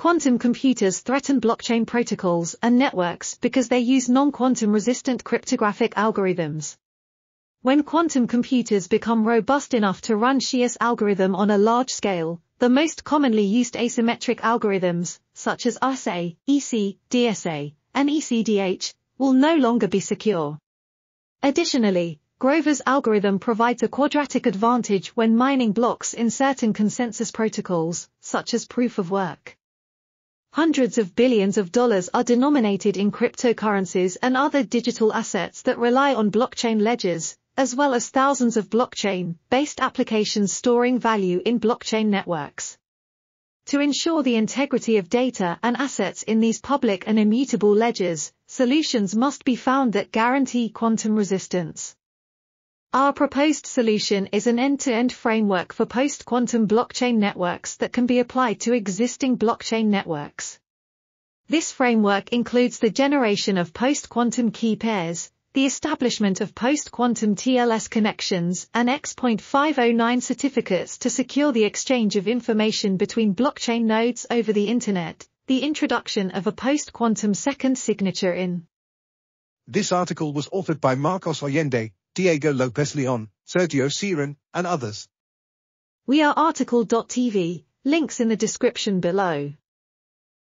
Quantum computers threaten blockchain protocols and networks because they use non-quantum resistant cryptographic algorithms. When quantum computers become robust enough to run Shor's algorithm on a large scale, the most commonly used asymmetric algorithms, such as RSA, EC, DSA, and ECDH, will no longer be secure. Additionally, Grover's algorithm provides a quadratic advantage when mining blocks in certain consensus protocols, such as proof of work. Hundreds of billions of dollars are denominated in cryptocurrencies and other digital assets that rely on blockchain ledgers, as well as thousands of blockchain-based applications storing value in blockchain networks. To ensure the integrity of data and assets in these public and immutable ledgers, solutions must be found that guarantee quantum resistance. Our proposed solution is an end-to-end framework for post-quantum blockchain networks that can be applied to existing blockchain networks. This framework includes the generation of post-quantum key pairs, the establishment of post-quantum TLS connections and X.509 certificates to secure the exchange of information between blockchain nodes over the Internet, the introduction of a post-quantum second signature in. This article was authored by Marcos Allende, Diego Lopez Leon, Sergio Cerón, and others. We are RTCL.TV, links in the description below.